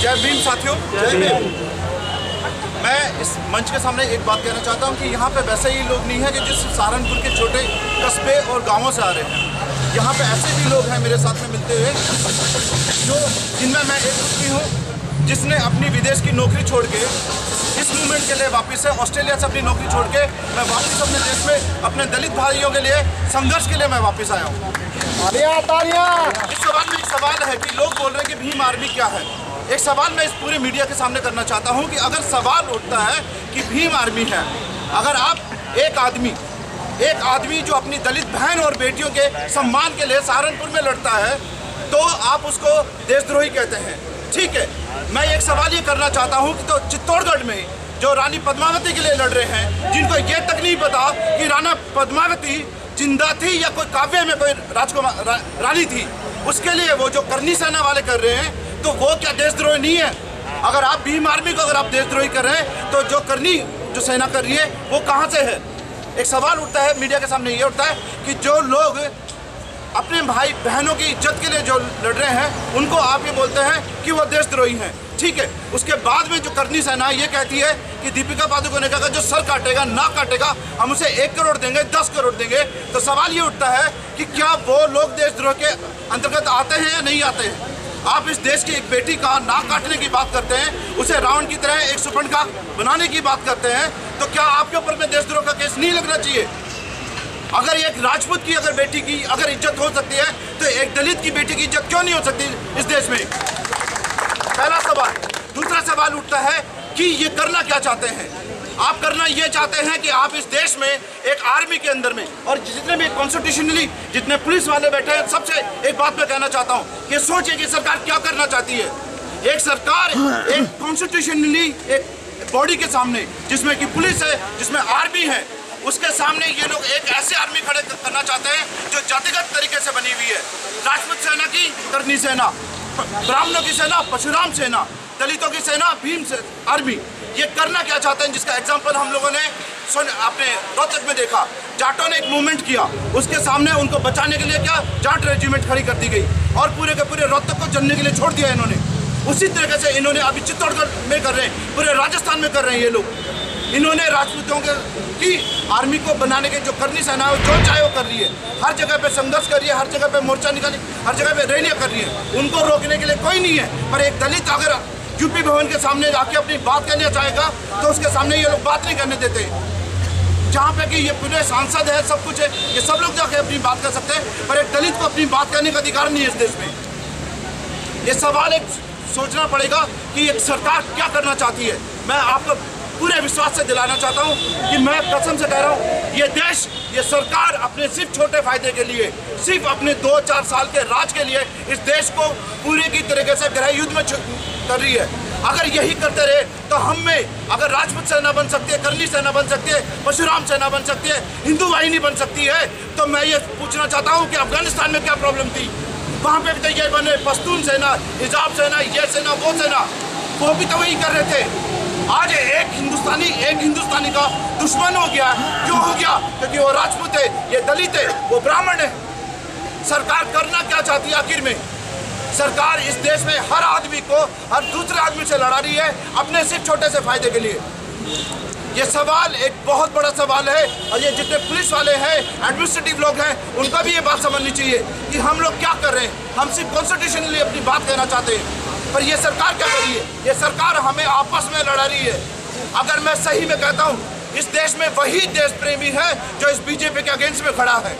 जय भीम साथियों जय भीम। मैं इस मंच के सामने एक बात कहना चाहता हूँ कि यहाँ पे वैसे ही लोग नहीं है कि जिस सहारनपुर के छोटे कस्बे और गाँवों से आ रहे हैं। यहाँ पे ऐसे भी लोग हैं मेरे साथ में मिलते हुए जो जिनमें मैं एक व्यक्ति हूँ जिसने अपनी विदेश की नौकरी छोड़ के इस मूवमेंट के लिए वापस है ऑस्ट्रेलिया से अपनी नौकरी छोड़ के मैं वापस अपने देश में अपने दलित भाइयों के लिए संघर्ष के लिए मैं वापस आया हूँ। इस सवाल में एक सवाल है कि लोग बोल रहे हैं कि भीम आर्मी क्या है? एक सवाल मैं इस पूरे मीडिया के सामने करना चाहता हूँ कि अगर सवाल उठता है कि भीम आर्मी है अगर आप एक आदमी एक आदमी जो अपनी दलित बहन और बेटियों के सम्मान के लिए सहारनपुर में लड़ता है तो आप उसको देशद्रोही कहते हैं। ठीक है मैं एक सवाल ये करना चाहता हूँ कि तो चित्तौड़गढ़ में जो रानी पद्मावती के लिए लड़ रहे हैं जिनको ये तक नहीं पता कि राना पद्मावती ज़िंदा थी या कोई काव्य में कोई राजकुमार रा, रानी थी उसके लिए वो जो करनी सेना वाले कर रहे हैं तो वो क्या देशद्रोही नहीं है? अगर आप भीम आर्मी को अगर आप देशद्रोही कर रहे हैं तो जो करनी, जो सेना कर रही है, वो कहाँ से है? एक सवाल उठता है, मीडिया के सामने ये उठता है कि जो लोग अपने भाई बहनों की इज़्ज़त के लिए जो लड़ रहे हैं, उनको आप ये बोलते हैं कि वो देशद्रोही हैं। ठीक है, उसके बाद में जो करनी सेना ये कहती है कि दीपिका पादुकोण ने कहा जो सर काटेगा ना काटेगा, हम उसे एक करोड़ देंगे, दस करोड़ देंगे। तो सवाल ये उठता है कि क्या वो लोग देशद्रोह के अंतर्गत आते हैं या नहीं आते हैं? आप इस देश की एक बेटी का नाक काटने की बात करते हैं, उसे रावण की तरह एक सुपर्ण का बनाने की बात करते हैं तो क्या आपके ऊपर में देशद्रोह का केस नहीं लगना चाहिए? अगर एक राजपूत की अगर बेटी की अगर इज़्ज़त हो सकती है तो एक दलित की बेटी की इज़्ज़त क्यों नहीं हो सकती इस देश में? पहला सवाल। दूसरा सवाल उठता है कि ये करना क्या चाहते हैं? आप करना ये चाहते हैं कि आप इस देश में, एक आर्मी के अंदर में, और जितने भी कॉन्स्टिट्यूशनली जितने पुलिस वाले बैठे हैं, सबसे एक बात मैं कहना चाहता हूँ कि सोचिए कि सरकार क्या करना चाहती है। एक सरकार, एक कॉन्स्टिट्यूशनली एक बॉडी के सामने, जिसमें कि पुलिस है, जिसमें आर्मी है, उसके सामने ये लोग एक ऐसे आर्मी खड़े करना चाहते हैं, जो जातिगत तरीके से बनी हुई है। राजपूत सेना की करनी सेना, ब्राह्मणों की सेना परशुराम सेना दलितों की सेना, भीम से, आर्मी, ये करना क्या चाहते हैं? जिसका एग्ज़ाम्पल हम लोगों ने सुन अपने रोहतक में देखा। जाटों ने एक मूवमेंट किया। उसके सामने उनको बचाने के लिए क्या? जाट रेजिमेंट खड़ी कर दी गई। और पूरे के पूरे रोहतक को जलने के लिए छोड़ दिया इन्होंने। उसी तरीके से इन्होंने अभी चित्तौड़गढ़ में कर रहे हैं। पूरे राजस्थान में कर रहे हैं ये लोग। इन्होंने राजपूतों के, की आर्मी को बनाने के जो करनी सेना है, जो चाहे वो कर रही है। हर जगह पे संघर्ष कर रही है, हर जगह पे मोर्चा निकाली, हर जगह पे रैलियाँ कर रही है। उनको रोकने के लिए कोई नहीं है। पर एक दलित अगर यूपी भवन के सामने जाके अपनी बात करना चाहेगा तो उसके सामने ये लोग बात नहीं करने देते। जहाँ पे कि ये पूरे सांसद है, सब कुछ है, ये सब लोग जाके अपनी बात कर सकते हैं, पर एक दलित को अपनी बात करने का अधिकार नहीं है इस देश में। ये सवाल एक सोचना पड़ेगा कि एक सरकार क्या करना चाहती है। मैं आपको पूरे विश्वास से दिलाना चाहता हूँ कि मैं कसम से कह रहा हूँ, ये देश, ये सरकार अपने सिर्फ़ छोटे फ़ायदे के लिए, सिर्फ़ अपने दो चार साल के राज के लिए इस देश को पूरे की तरीके से गृह युद्ध में कर रही है। अगर यही करते रहे तो हम में अगर राजपूत सेना बन सकती है, करनी सेना बन सकती है, परशुराम सेना बन सकती है, हिंदू वाहिनी बन सकती है तो मैं ये पूछना चाहता हूँ कि अफ़गानिस्तान में क्या प्रॉब्लम थी? वहाँ पे भी तो ये बने पश्तून सेना, हिजाब सेना, ये सेना, वो सेना, वो भी तो वही कर रहे थे। आज एक हिंदुस्तानी एक हिंदुस्तानी का दुश्मन हो गया। क्यों हो गया? क्योंकि वो राजपूत है, ये दलित है, वो ब्राह्मण है। सरकार करना क्या चाहती है आखिर में? सरकार इस देश में हर आदमी को, हर दूसरे आदमी से लड़ा रही है, अपने सिर्फ़ छोटे से फ़ायदे के लिए। ये सवाल एक बहुत बड़ा सवाल है, और ये जितने पुलिस वाले हैं एडमिनिस्ट्रेटिव लोग हैं, उनका भी ये बात समझनी चाहिए कि हम लोग क्या कर रहे हैं। हम सिर्फ़ कॉन्स्टिट्यूशनली अपनी बात कहना चाहते हैं। पर ये सरकार क्या कर रही है? ये सरकार हमें आपस में लड़ा रही है। अगर मैं सही में कहता हूँ, इस देश में वही देश प्रेमी है जो इस बीजेपी के अगेंस्ट में खड़ा है।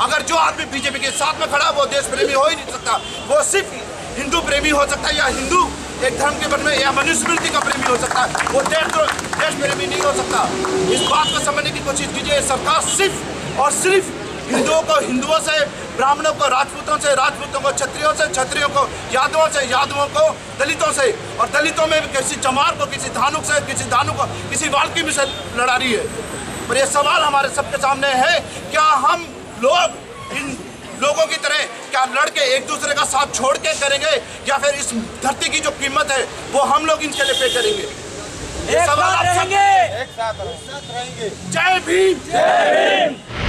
अगर जो आदमी बीजेपी के साथ में खड़ा वो देश प्रेमी हो ही नहीं सकता। वो सिर्फ़ हिंदू प्रेमी हो सकता है या हिंदू, एक धर्म के बन में या मनुस्मृति का प्रेमी हो सकता है। वो देश देश प्रेमी नहीं हो सकता। इस बात को समझने की कोशिश कीजिए सरकार सिर्फ़ और सिर्फ़ हिंदुओं को, हिंदुओं से, ब्राह्मणों को, राजपूतों से, राजपूतों को, क्षत्रियों से, क्षत्रियों को, यादवों से, यादवों को, दलितों से, और दलितों में किसी चमार को, किसी धानुक से, किसी धानु को, किसी वाल्की में से लड़ा रही है। पर यह सवाल हमारे सबके सामने है, क्या हम लोग इन लोगों की तरह क्या लड़के एक दूसरे का साथ छोड़ के करेंगे या फिर इस धरती की जो कीमत है वो हम लोग इनके लिए पे करेंगे? एक साथ रहेंगे। जय भीम। जय भीम।